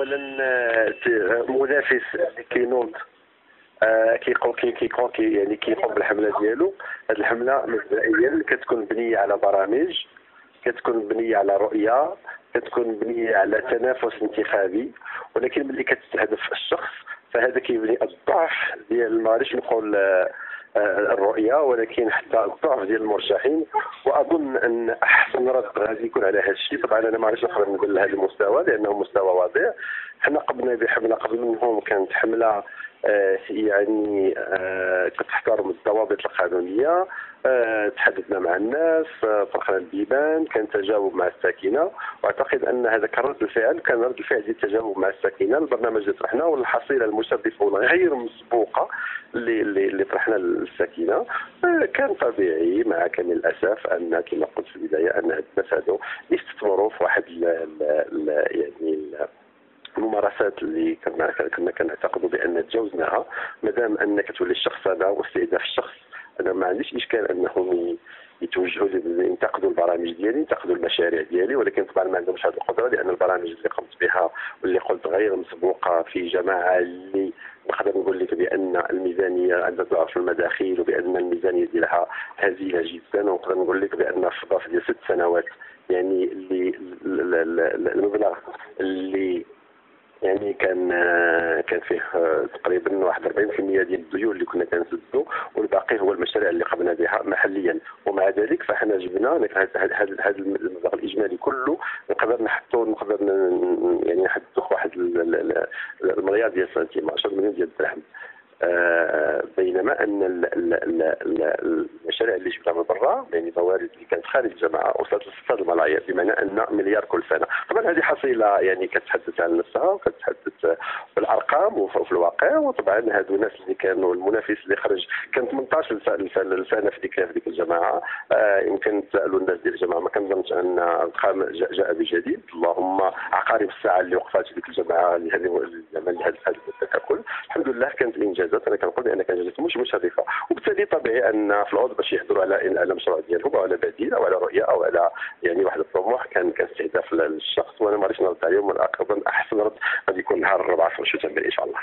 اولا آه، منافس اللي كينوض آه، كيقوم كي يعني كيقوم بالحملة ديالو. هذه الحملة مبدئيا كتكون بنية على برامج كتكون بنية على رؤية كتكون بنية على تنافس انتخابي. ولكن ملي كتستهدف الشخص فهذا كيبني الضعف ديال معليش نقول آه، الرؤيه ولكن حتى الضعف ديال المرشحين وأظن أن أحسن رد غادي يكون على هذا الشيء. طبعا أنا ما عرفتش نقدر نقول لهذا المستوى لأنه مستوى واضح. حنا قبلنا بحملة قبل منهم كانت حملة آه، يعني آه، كتحترم الضوابط القانونية آه، تحدثنا مع الناس طرقنا البيبان كان تجاوب مع الساكنة. وأعتقد أن هذا كان رد الفعل كان رد الفعل ديال التجاوب مع الساكنة. البرنامج اللي طرحناه والحصيلة المشرفه والغير مسبوقة اللي اللي, طرحنا للساكنة. كان طبيعي مع كامل الأسف أن كما قلت في البداية أن الناس هذو يستثمروا في واحد يعني الممارسات اللي كنا كنعتقدوا بأن تجاوزناها. ما دام أنك تولي الشخص هذا واستهداف الشخص أنا ما عنديش إشكال انهم يتوجهوا ينتقدوا البرامج ديالي ينتقدوا المشاريع ديالي ولكن طبعا ما عندهمش هذه القدرة لأن البرامج اللي قمت بها واللي قلت غير مسبوقة في جماعة اللي نقدر نقول لك بأن الميزانية عندها ضعف المداخيل وبأن الميزانية ديالها هزيلة جدا. ونقدر نقول لك بأن في ظرف ديال ست سنوات يعني اللي المبلغ اللي يعني كان كان فيه تقريبا واحد 40% ديال الديون اللي كنا كنسدوا والباقي هو المشاريع اللي قمنا بها محليا. ومع ذلك فحنا جبنا هذا المبلغ الإجمالي كله. نقدر نحطوا نقدر يعني نحطوا واحد المليار ديال السنتيم 10 مليون ديال الدرهم. آه، بينما أن المشاريع اللي جبتها من برا يعني موارد اللي كانت خارج الجماعه وصلت لستة الملايير بمعنى أن مليار كل سنة. طبعا هذه حصيلة يعني كتحدث عن نفسها وكتحدث بالارقام وفي الواقع وطبعا هذو الناس اللي كانوا المنافس اللي خرج كان 18 سنه في ديك في ديك الجماعه آه، يمكن تسألوا الناس ديال الجماعه ما كنظنش أن القام جاء بجديد. اللهم عقارب الساعة اللي وقفات في ديك الجماعه لهذه لهذا الحمد لله كانت الإنجازات أنا كنقول بان كانت إنجازات مش مشرفة. وبالتالي طبيعي أن في العوض باش يحضروا على على مشروع ديالهم أو على بديل أو على رؤية أو على يعني واحد الطموح كان كان استهداف للشخص وأنا ما غاديش نرد عليهم اظن أحسن رد غادي يكون نهار الربعاء في شتنبر إن شاء الله.